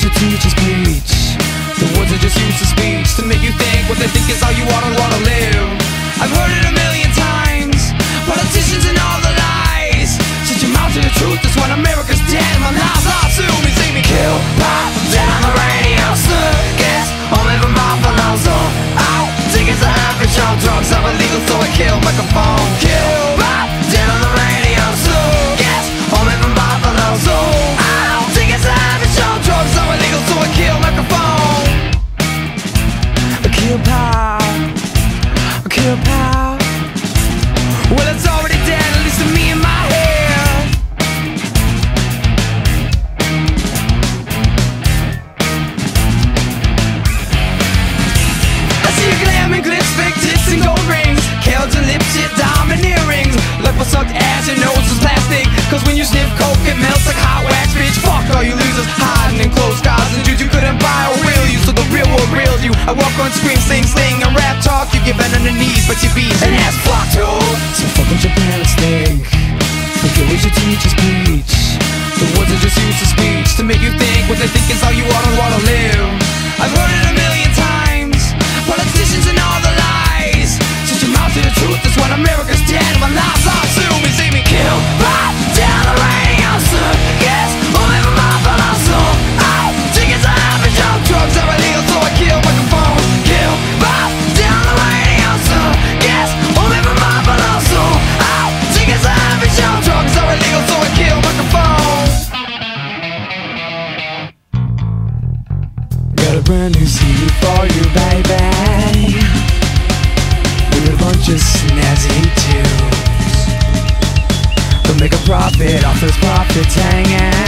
what your teachers preach The words are just use to speech To make you think what they think is all you wanna want to live. I've heard it a million times. Politicians and all the lies. Shut your mouth to the truth, that's what America's dead. My lies are soon, they see me kill, pop, down the radio. Slur, gas, I'm living my philosophy Out, tickets are half and drugs I'm illegal so I kill my microphone on scream, sing, sling, and rap talk. You get bent on the knees, but your beats an ass block oh. So fucking Japan, let's think. Think it was your teacher's brand new CD for you, baby. With a bunch of snazzy tunes. But make a profit off this profit hanging.